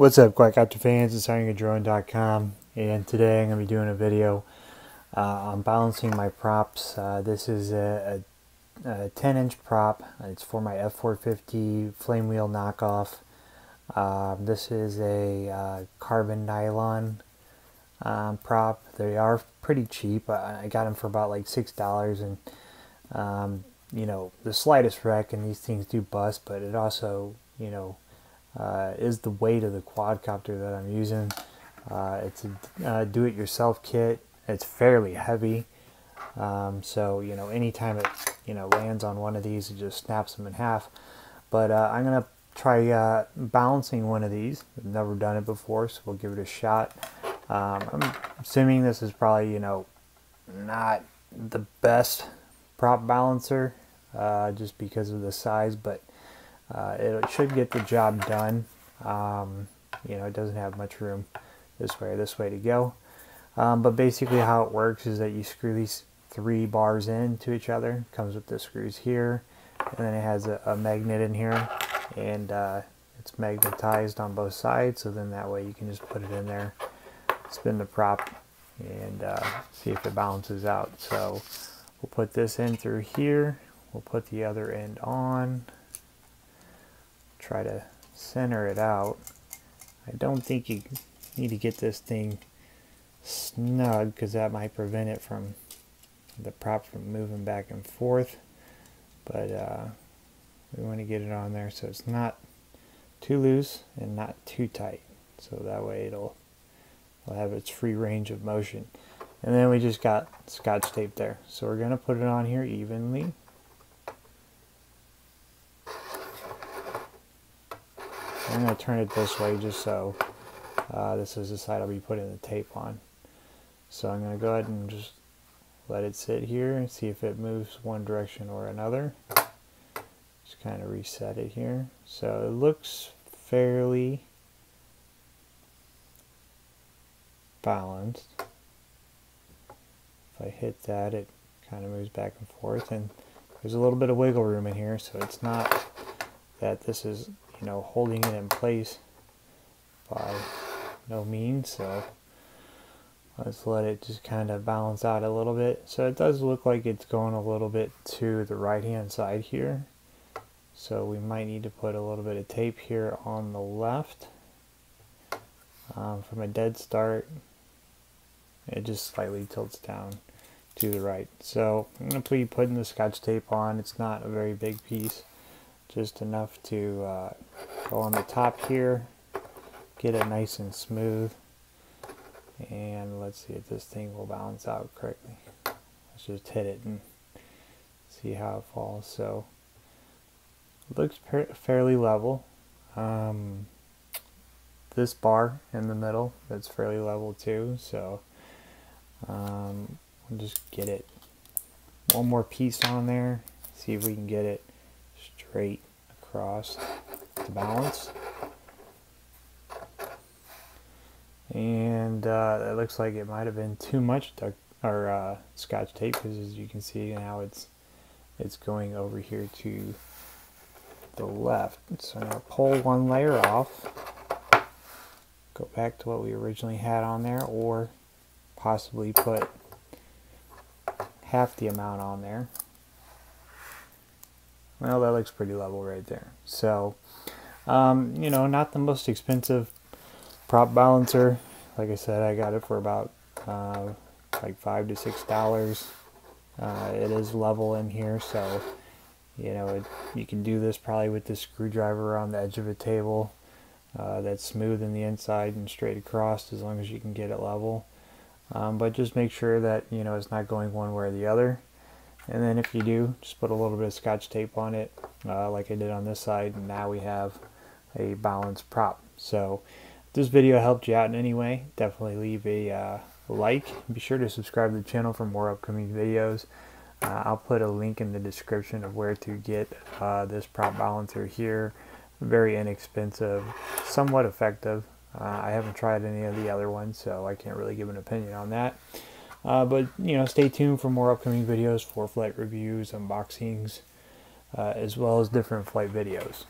What's up, Quadcopter fans? It's HiringDrone.com, and today I'm going to be doing a video uh, on balancing my props. Uh, this is a, a, a 10 inch prop. It's for my F450 flame wheel knockoff. Uh, this is a uh, carbon nylon um, prop. They are pretty cheap. I, I, got them for about like $6, and um, you know, the slightest wreck and these things do bust, but it also, you know, uh, is the weight of the quadcopter that I'm using. Uh, it's a uh, do-it-yourself kit. It's fairly heavy, um, so you know anytime it you know lands on one of these, it just snaps them in half. But uh, I'm gonna try uh, balancing one of these. I've never done it before, so we'll give it a shot. Um, I'm assuming this is probably you know not the best prop balancer uh, just because of the size, but uh, it should get the job done. Um, you know, it doesn't have much room this way or this way to go. Um, but basically how it works is that you screw these three bars in to each other. It comes with the screws here, and then it has a, a magnet in here, and uh, it's magnetized on both sides, so then that way you can just put it in there, spin the prop, and uh, see if it balances out. So we'll put this in through here, we'll put the other end on, try to center it out. I don't think you need to get this thing snug because that might prevent it from the prop from moving back and forth. But uh, we want to get it on there so it's not too loose and not too tight. So that way it'll, it'll have its free range of motion. And then we just got scotch tape there. So we're going to put it on here evenly. I'm going to turn it this way just so uh, this is the side I'll be putting the tape on. So I'm going to go ahead and just let it sit here and see if it moves one direction or another. Just kind of reset it here. So it looks fairly balanced. If I hit that, it kind of moves back and forth. And there's a little bit of wiggle room in here, so it's not that this is you know, holding it in place by no means. So let's let it just kind of balance out a little bit. So it does look like it's going a little bit to the right hand side here. So we might need to put a little bit of tape here on the left. Um, from a dead start, it just slightly tilts down to the right. So I'm going to be putting the scotch tape on. It's not a very big piece just enough to uh, go on the top here get it nice and smooth and let's see if this thing will balance out correctly. Let's just hit it and see how it falls. So looks fairly level. Um, this bar in the middle that's fairly level too so um, we'll just get it one more piece on there see if we can get it straight across to balance. And uh, it looks like it might have been too much duct or uh, scotch tape because as you can see now it's it's going over here to the left. So to pull one layer off, go back to what we originally had on there or possibly put half the amount on there. Well, that looks pretty level right there. So, um, you know, not the most expensive prop balancer. Like I said, I got it for about uh, like five to six dollars. Uh, it is level in here, so you know it, you can do this probably with the screwdriver on the edge of a table. Uh, that's smooth in the inside and straight across as long as you can get it level. Um, but just make sure that you know it's not going one way or the other. And then if you do, just put a little bit of scotch tape on it, uh, like I did on this side, and now we have a balanced prop. So if this video helped you out in any way, definitely leave a uh, like. Be sure to subscribe to the channel for more upcoming videos. Uh, I'll put a link in the description of where to get uh, this prop balancer here. Very inexpensive, somewhat effective. Uh, I haven't tried any of the other ones, so I can't really give an opinion on that. Uh, but you know, stay tuned for more upcoming videos for flight reviews, unboxings, uh, as well as different flight videos.